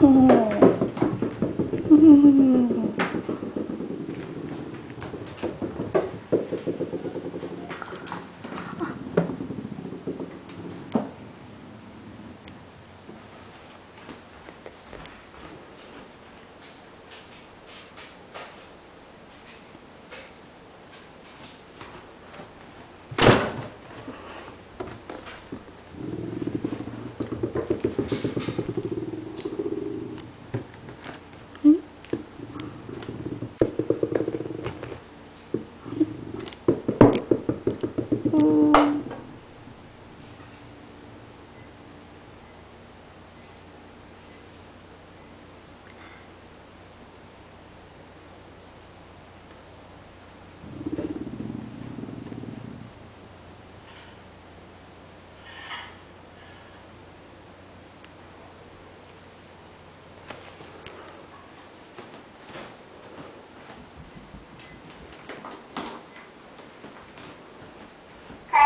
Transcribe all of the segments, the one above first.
おお。 음.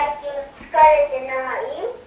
最近疲れてない？